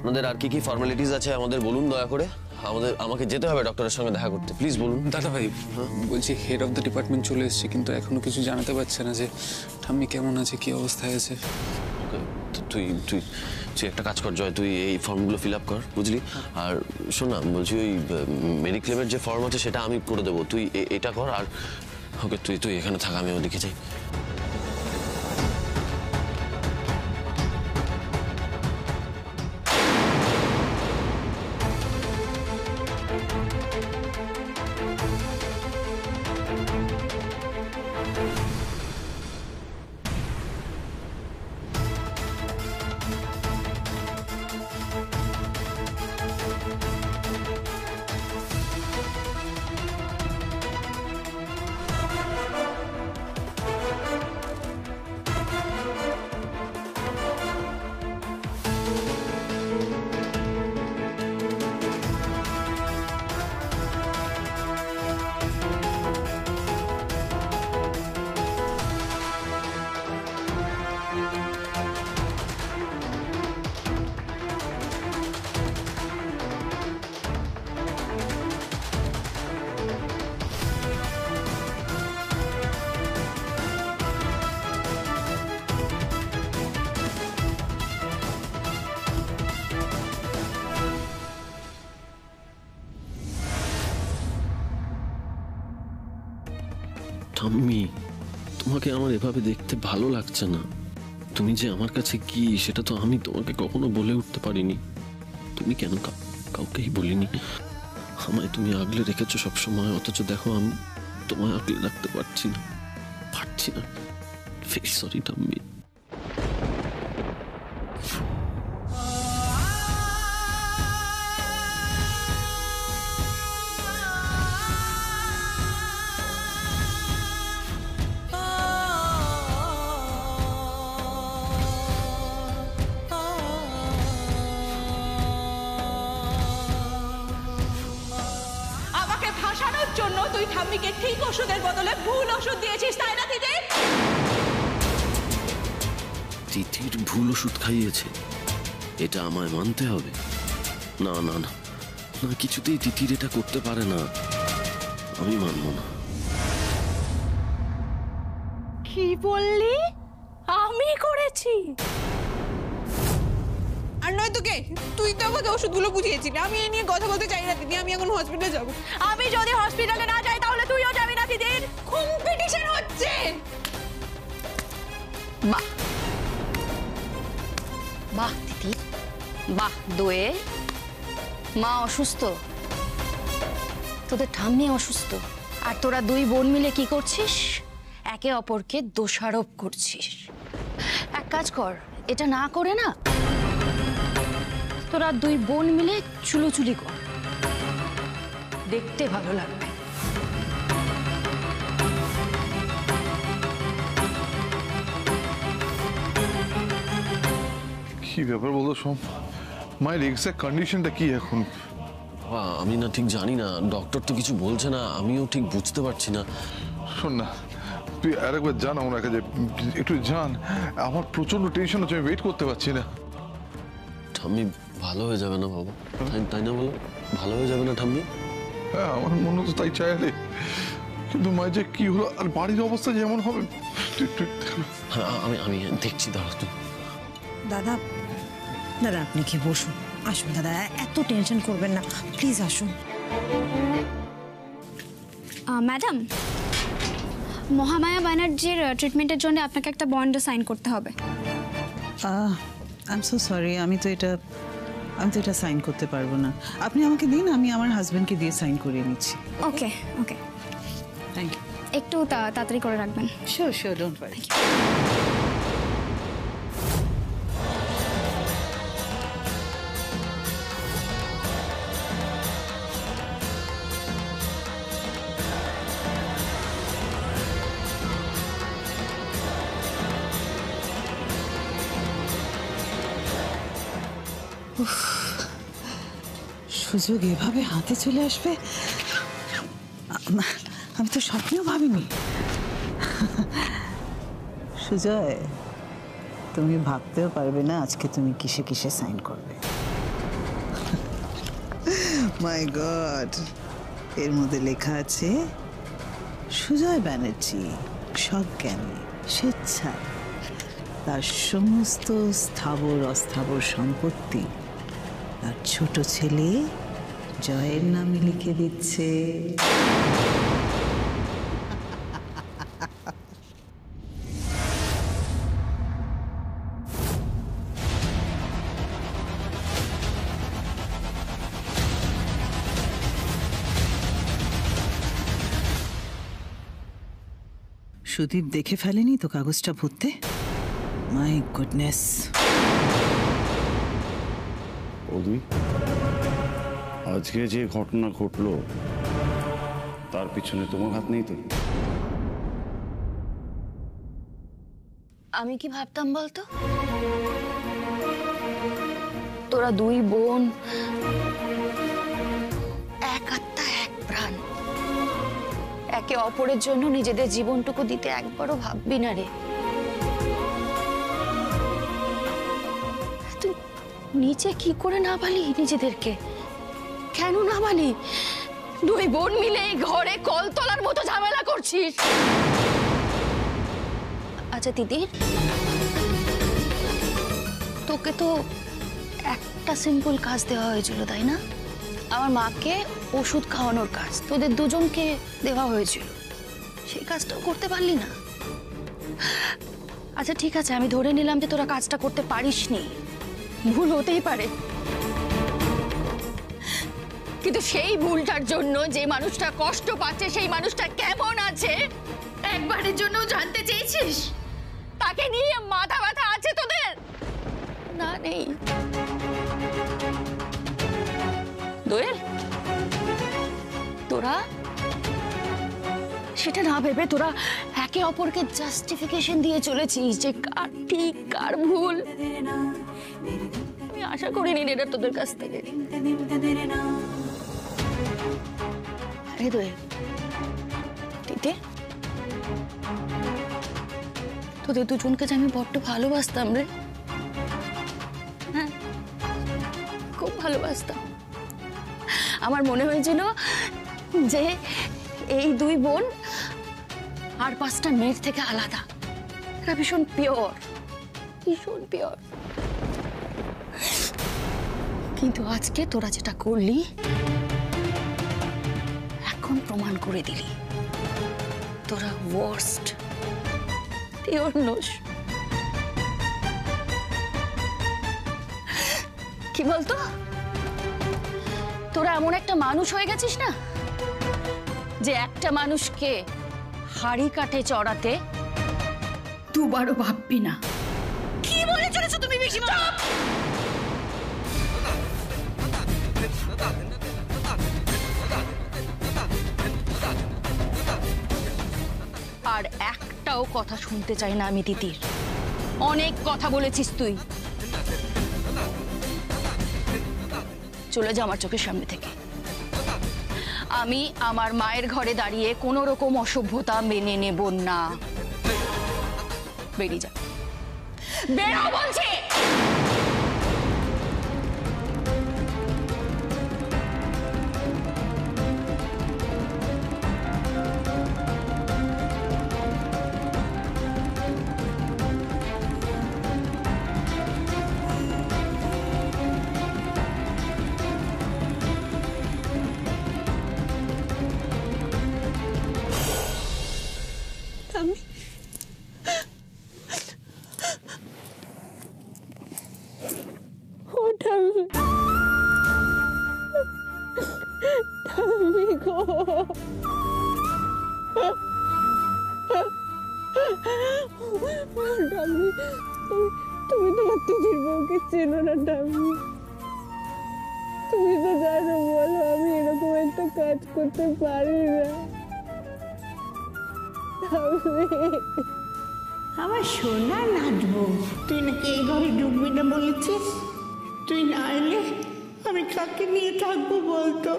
আপনাদের আর কি কি ফর্মালিটিস আছে আমাদের বলুন দয়া করে। আমাদের আমাকে যেতে হবে ডক্টরের সঙ্গে দেখা করতে। প্লিজ বলুন। দাদা ভাই বলছি হেড অফ দ্য ডিপার্টমেন্ট চলে এসেছে কিন্তু এখনও কিছু জানাতে পারছে না যে ঠাম্মি কেমন আছে কি অবস্থায় আছে। তুই তুই তুই একটা কাজ কর জয় তুই এই ফর্মগুলো ফিল আপ কর বুঝলি? আর শোন না বলছি ওই মেডিক্লেমের যে ফর্ম আছে সেটা আমি করে দেবো। তুই এটা কর আর ওকে তুই তুই এখানে থাক আমি ওদিকে যাই। আমার এভাবে দেখতে ভালো লাগছে না। তুমি যে আমার কাছে কি, সেটা তো আমি তোমাকে কখনো বলে উঠতে পারিনি। তুমি কেন কাউ- কাউকেই বলিনি? আমায় তুমি আগলে রেখেছো সবসময়, অথচ দেখো আমি তোমায় আগলে রাখতে পারছি না। পারছি না। ফেস সরি ঠাম্মি। খাইয়েছে। এটা আমায় মানতে হবে। না না না না কিছুতেই তিথির এটা করতে পারে না। আমি মানব না। কি বললি? আমি করেছি। আর নয় তোকে তুই তো আমাকে ওষুধগুলো বুঝিয়েছিলি। আমি এই নিয়ে কথা বলতে চাই না দিদি। আমি এখন হসপিটালে যাব। আমি যদি হসপিটালে না যাই তাহলে তুইও যাবি না দিদির কম্পিটিশন হচ্ছে! বাহ বাহ দিদি বাহ, দোয়ে। মা অসুস্থ। তোদের ঠাম্মি অসুস্থ। আর তোরা দুই বোন মিলে কি করছিস? একে অপরকে দোষারোপ করছিস। এক কাজ কর, এটা না করে না, তোরা দুই বোন মিলে চুলোচুলি কর। দেখতে ভালো লাগবে। কি ব্যাপার বলতো সোম মায়ের এক্সাক্ট কন্ডিশনটা কি এখন? বাবা, আমি না ঠিক জানি না। ডক্টর তো কিছু বলছে না আমিও ঠিক বুঝতে পারছি না। শোন না তুই আরেকবার জান আমার কাছে একটু জান। আমার প্রচণ্ড টেনশন হচ্ছে আমি ওয়েট করতে পারছি না। ঠাম্মি ভালো হয়ে যাবে না বাবা? তাই না বলো? ভালো হয়ে যাবে না ঠাম্মি? হ্যাঁ আমার মনে তো তাই চাইলে কিন্তু মায়ের যে কি হলো আর বাড়ির অবস্থা যেমন হবে হ্যাঁ আমি আমি দেখছি দাঁড়া তুই দাদা দাদা আপনি কি বসুন। আসুন দাদা এত টেনশন করবেন না। প্লিজ আসুন। ম্যাডাম মহামায়া ব্যানার্জির ট্রিটমেন্টের জন্য আপনাকে একটা বন্ড সাইন করতে হবে। আই এম সো সরি আমি তো এটা আমি তো এটা সাইন করতে পারব না। আপনি আমাকে দিন আমি আমার হাজব্যান্ডকে দিয়ে সাইন করিয়ে নিচ্ছি। ওকে ওকে থ্যাংক ইউ একটু তা- তাড়াতাড়ি করে রাখবেন। শিওর শিওর ডোন্ট ওয়ারি সুযোগ এভাবে হাতে চলে আসবে? আমি তো স্বপ্নেও ভাবিনি। সুজয়, তুমি ভাবতেও পারবে না আজকে তুমি কিসে কিসে সাইন করবে। মাই গড এর মধ্যে লেখা আছে, সুজয় ব্যানার্জি, সজ্ঞানী, স্বেচ্ছায়। তার সমস্ত স্থাবর অস্থাবর সম্পত্তি তার ছোট ছেলে জয়ের নামে লিখে দিচ্ছে। সুদীপ দেখে ফেলেনি তো কাগজটা ভরতে? মাই গুডনেস বৌদি, আজকে যে ঘটনা ঘটলো, তার পিছনে তোমার হাত নেই তো? আমি কি ভাবতাম বলতো? তোরা দুই বোন, এক আত্মা, এক প্রাণ। একে অপরের জন্য নিজেদের জীবনটুকু দিতে একবারও ভাববি না রে। নিচে কি করে না বালি নিজেদেরকে? কেন না বালি দুই বোন মিলে এই ঘরে কল তোলার মতো ঝামেলা করছিস। আচ্ছা দিদি। তোকে তো একটা সিম্পল কাজ দেওয়া হয়েছিল, তাই না? আমার মাকে ওষুধ খাওয়ানোর কাজ, তোদের দুজনকে দেওয়া হয়েছিল। সেই কাজটাও করতে পারলি না। আচ্ছা ঠিক আছে, আমি ধরে নিলাম যে তোরা কাজটা করতে পারিসনি। ভুল হতেই পারে। কিন্তু সেই ভুলটার জন্য যে মানুষটা কষ্ট পাচ্ছে, সেই মানুষটা কেমন আছে? একবারের জন্য জানতে চেয়েছিস? তাকে নিয়ে মাথা ব্যথা আছে তোদের? না, নেই। দোয়েল, তোরা? সেটা না ভেবে তোরা একে অপরকে জাস্টিফিকেশন দিয়ে চলেছিস যে কার ঠিক, কার ভুল। আশা করিনি এটা তোদের কাছ থেকে। আরে তোদের দুজনকে যে আমি বড্ড ভালোবাসতাম রে। হ্যাঁ খুব ভালোবাসতাম। আমার মনে হয়েছিল যে এই দুই বোন আর পাঁচটা মেয়ের থেকে আলাদা। এরা ভীষণ পিওর ভীষণ পিওর কিন্তু আজকে তোরা যেটা করলি, এখন প্রমাণ করে দিলি। তোরা ওয়ার্স্ট কি বলতো? তোরা এমন একটা মানুষ হয়ে গেছিস না, যে একটা মানুষকে হাড়ি কাঠে চড়াতে দুবারও ভাববি না। কি বলে চলেছো তুমি বেশি আর একটাও কথা শুনতে চাই না আমি তিতির অনেক কথা বলেছিস তুই। চলে যা আমার চোখের সামনে থেকে। আমি আমার মায়ের ঘরে দাঁড়িয়ে কোনো রকম অসভ্যতা মেনে নেব না। বেরিয়ে যা। বেরো বলছি! ঠাম্মি তুমি- তুমি তোমার দিদির বউকে চেনো না ঠাম্মি তুমি তো জানো বলো, আমি এরকম একটা কাজ করতে পারি না। আমার সোনা নাচবো তুই নাকি এই ঘরে ঢুকবি না বলেছিস? তুই না এলে আমি কাকে নিয়ে থাকব বলতো?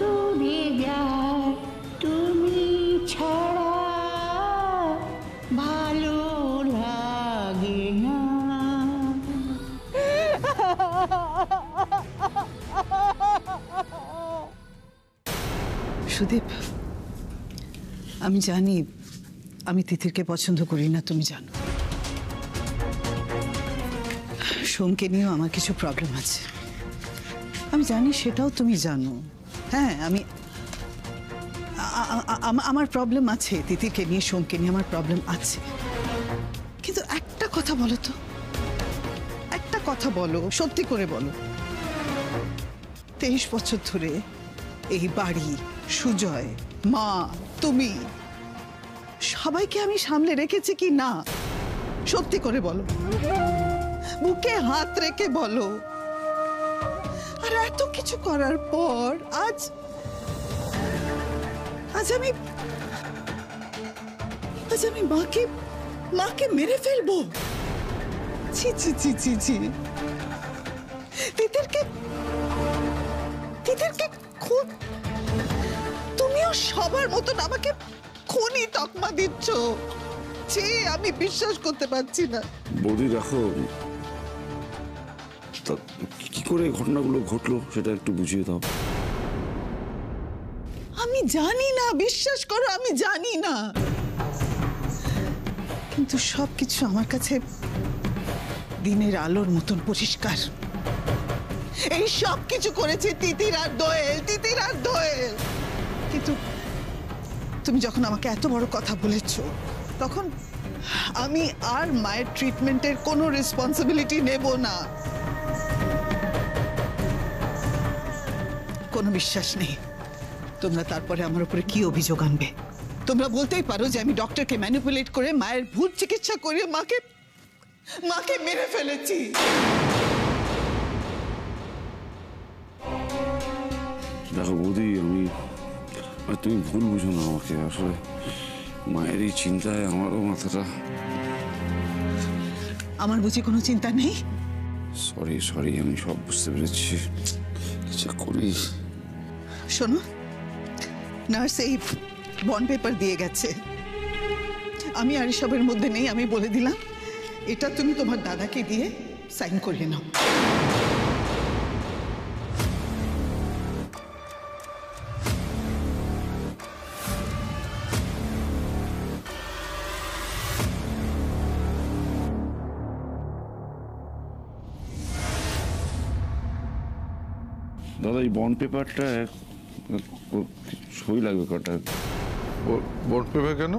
দূরে যায় তুমি ছাড়া ভালো লাগে না। সুদীপ, আমি জানি আমি তিথিরকে পছন্দ করি না, তুমি জানো। সোমকে নিয়েও আমার কিছু প্রবলেম আছে। আমি জানি সেটাও তুমি জানো। হ্যাঁ আমি আমার প্রবলেম আছে তিথিকে নিয়ে, সোমকে নিয়ে, আমার প্রবলেম আছে। কিন্তু একটা কথা বলো তো। একটা কথা বলো, সত্যি করে বলো। তেইশ বছর ধরে এই বাড়ি, সুজয়, মা, তুমি, সবাইকে আমি সামলে রেখেছি কি না? সত্যি করে বলো। বুকে হাত রেখে বলো। আর এত কিছু করার পর আজ আজ আমি আজ আমি মাকে মাকে মেরে ফেলব। ছি ছি ছি ছি ছি। তিতিরকে তিতিরকে খুব তুমিও সবার মতন আমাকে খুনি তকমা দিচ্ছ। ছি, আমি বিশ্বাস করতে পারছি না। বৌদি, দেখো তা কি করে ঘটনাগুলো ঘটলো সেটা একটু বুঝিয়ে দাও। আমি জানি না, বিশ্বাস করো আমি জানি না। কিন্তু সবকিছু আমার কাছে দিনের আলোর মতন পরিষ্কার। এই সব কিছু করেছে তিতির আর দোয়েল, তিতির আর দোয়েল। কিন্তু তুমি যখন আমাকে এত বড় কথা বলেছ, তখন আমি আর মায়ের ট্রিটমেন্টের কোনো রেসপন্সিবিলিটি নেব না। কোনো বিশ্বাস নেই। তোমরা তারপরে আমার উপরে কি অভিযোগ আনবে? তোমরা বলতেই পারো যে আমি ডক্টরকে ম্যানিপুলেট করে মায়ের ভুল চিকিৎসা করে মাকে মাকে মেরে ফেলেছি। দেখো বৌদি আমি তুমি ভুল বুঝো না আমাকে। আসলে মায়ের এই চিন্তায় আমারও মাথাটা আমার বুঝি কোনো চিন্তা নেই? সরি সরি আমি সব বুঝতে পেরেছি। আচ্ছা করি শোনো, নার্স এই বন্ড পেপার দিয়ে গেছে। আমি আর এসবের মধ্যে নেই, আমি বলে দিলাম, এটা তুমি তোমার দাদাকে দিয়ে সাইন করিয়ে নাও। দাদা, এই বন্ড পেপারটা সই লাগবে কটা? বন্ড পেপার কেন?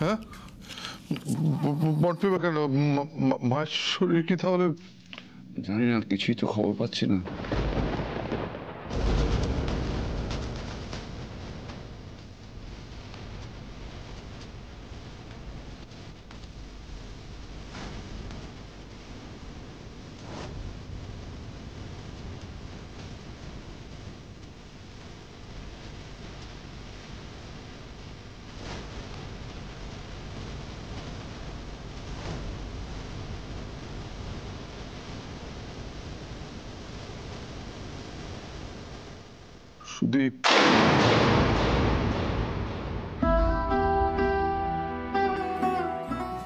হ্যাঁ? বন্ড পেপার কেন? মায়ের শরীর কি তাহলে? জানি না কিছুই তো খবর পাচ্ছি না। সুদীপ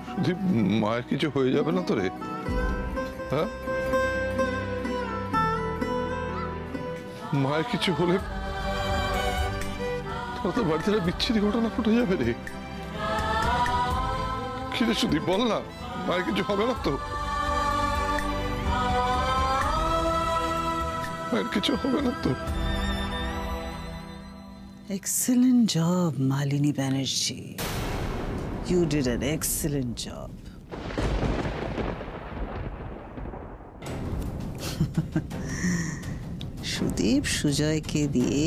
সুদীপ মায়ের কিছু হয়ে যাবে না তো রে? হ্যাঁ? মায়ের কিছু হলে তো বাড়িতে বিচ্ছিরি ঘটনা ঘটে যাবে রে। কি রে সুদীপ, বল না, মায়ের কিছু হবে না তো? মায়ের কিছু হবে না তো? Excellent job, Malini Banerjee. You did an excellent job. Sudip সুজয়কে দিয়ে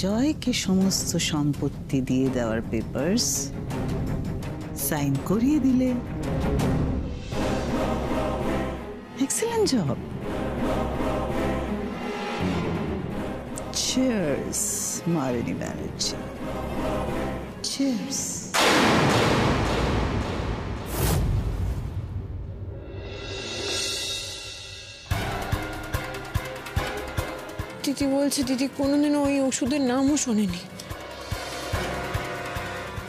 জয়কে সমস্ত সম্পত্তি দিয়ে দেওয়ার পেপার্স সাইন করিয়ে দিলে excellent job Cheers, Marini Banerjee. Cheers. দিদি বলছে দিদি কোনোদিনও ওই ওষুধের নামও শোনেনি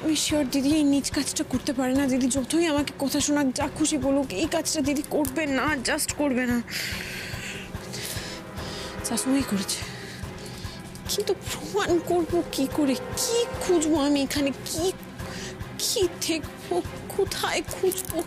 ওই শিওর দিদি এই নিজ কাজটা করতে পারে না দিদি যতই আমাকে কথা শোনাক যা খুশি বলুক এই কাজটা দিদি করবে না জাস্ট করবে না শাশুড়ি করেছে কিন্তু প্রমাণ করব কি করে? কি খুঁজবো আমি এখানে? কি কি দেখব? কোথায় খুঁজবো?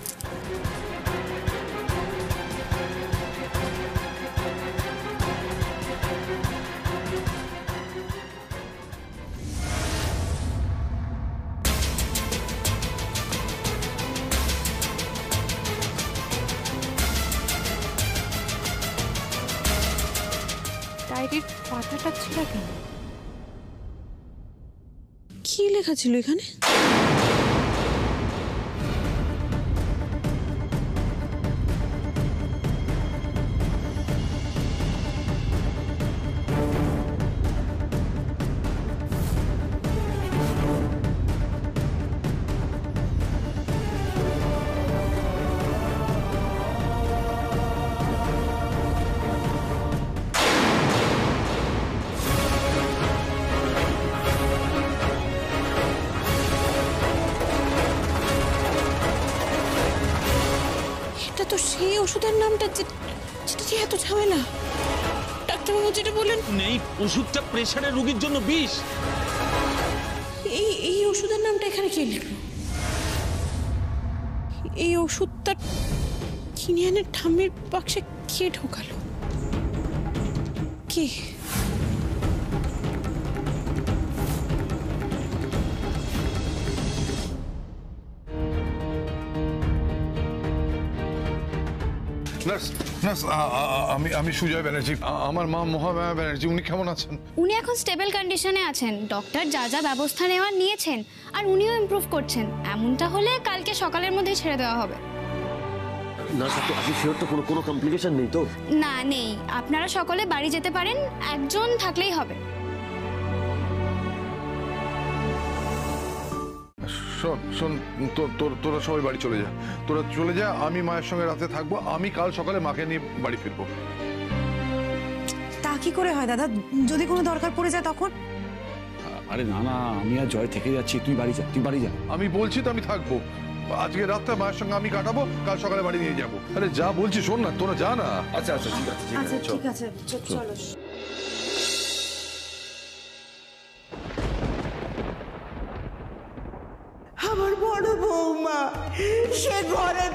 লেখা ছিল এখানে? যে- যেটা এত ঝামেলা। ডাক্তারবাবু যেটা বললেন নেই ওষুধটা প্রেশারের রোগীর জন্য বিষ। এই এই ওষুধের নামটা এখানে কে লিখলো? এই ওষুধটা কিনে এনে ঠাম্মির বাক্সে কে ঢোকালো? কে? নার্স নার্স আমি আমি সুজয় ব্যানার্জি। আমার মা মহামায়া ব্যানার্জি উনি কেমন আছেন? উনি এখন স্টেবল কন্ডিশনে আছেন। ডক্টর যা যা ব্যবস্থা নেওয়ার নিয়েছেন আর উনিও ইমপ্রুভ করছেন। এমনটা হলে কালকে সকালের মধ্যেই ছেড়ে দেওয়া হবে। না আপনি আপনি শিওর তো কোনো কোনো কমপ্লিকেশন নেই তো? না নেই। আপনারা সকলে বাড়ি যেতে পারেন একজন থাকলেই হবে। শোন শোন তোর তোরা সবাই বাড়ি চলে যা। তোরা চলে যা আমি মায়ের সঙ্গে রাতে থাকব আমি কাল সকালে মাকে নিয়ে বাড়ি ফিরবো। তা কি করে হয় দাদা? যদি কোনো দরকার পড়ে যায় তখন? আরে না না আমি আর জয় থেকে যাচ্ছি তুই বাড়ি যা তুই বাড়ি যা। আমি বলছি তো আমি থাকব। আজকে রাতটা মায়ের সঙ্গে আমি কাটাবো কাল সকালে বাড়ি নিয়ে যাব। আরে যা বলছি শোন না তোরা যা না। আচ্ছা আচ্ছা ঠিক আছে ঠিক আচ্ছা আছে চল।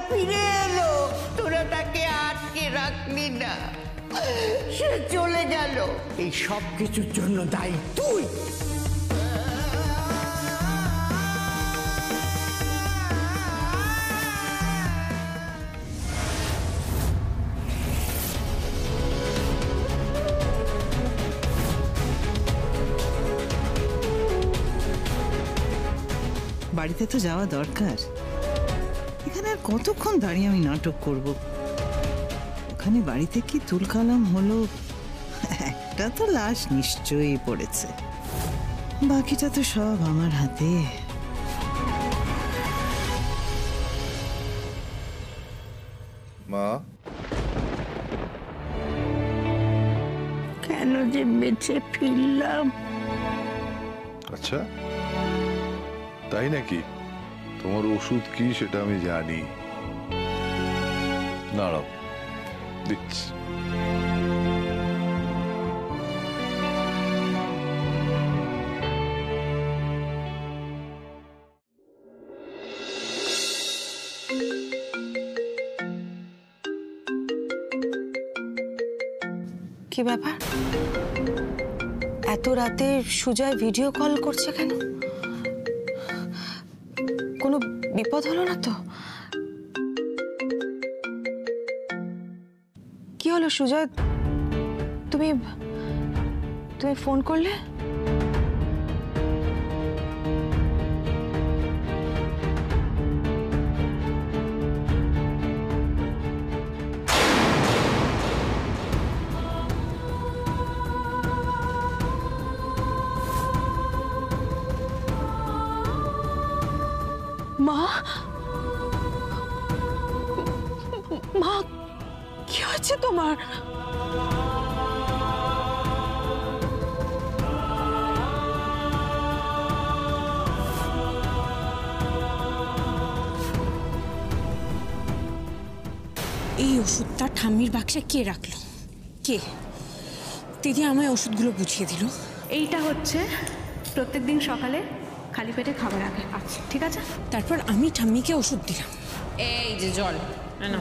ফিরে এলো। তোরা তাকে আটকে রাখলি না। সে চলে গেল। এই সব কিছুর জন্য দায়ী তুই। বাড়িতে তো যাওয়া দরকার। এখানে আর কতক্ষণ দাঁড়িয়ে আমি নাটক করব? ওখানে বাড়িতে কি তুলকালাম হলো? একটা তো লাশ নিশ্চয়ই পড়েছে। বাকিটা তো সব আমার হাতে। মা? কেন যে বেঁচে ফিরলাম? আচ্ছা তাই নাকি? তোমার ওষুধ কি সেটা আমি জানি। দাঁড়াও, দিচ্ছি। কি ব্যাপার? এত রাতে সুজয় ভিডিও কল করছে কেন? বিপদ হলো না তো? কি হলো সুজয়? তুমি তুমি ফোন করলে? মা? মা, কি হয়েছে তোমার? এই ওষুধটা ঠাম্মির বাক্সে কে রাখল? কে? দিদি আমায় ওষুধগুলো বুঝিয়ে দিল। এইটা হচ্ছে প্রত্যেকদিন সকালে খালি পেটে খাবার আগে। আচ্ছা ঠিক আছে? তারপর আমি ঠাম্মিকে ওষুধ দিলাম। এই যে জল। না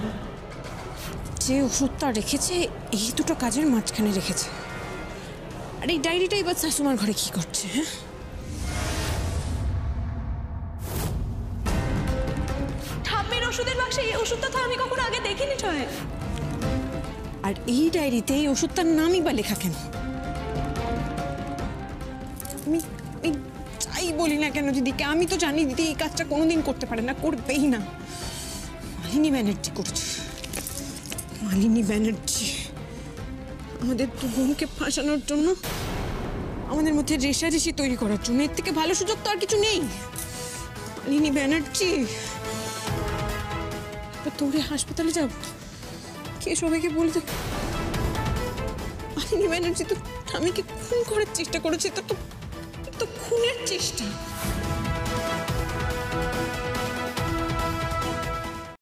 যে ওষুধটা রেখেছে এই দুটো কাজের মাঝখানে রেখেছে। আর এই ডায়েরিটা এবার শাশুমার ঘরে কি করছে হ্যাঁ? ঠাম্মির ওষুধের বাক্সে এই ওষুধটা তো আমি কখনো আগে দেখিনি ছয়। আর এই ডায়েরিতে এই ওষুধটার নামই বা লেখা কেন? আমি আমি যাই বলি না কেন দিদিকে আমি তো জানি দিদি এই কাজটা কোনোদিন করতে পারে না, করবেই না। মালিনী ব্যানার্জি করছে। মালিনী ব্যানার্জি, আমাদের দু বোনকে ফাঁসানোর জন্য আমাদের মধ্যে রেশারেশি তৈরি করার জন্য। এর থেকে ভালো সুযোগ তো আর কিছু নেই। মালিনী ব্যানার্জি দৌড়ে হাসপাতালে যাব। কে সবাইকে বলে দেব মালিনী ব্যানার্জি তো স্বামীকে খুন করার চেষ্টা করেছে? তো তো তো খুনের চেষ্টা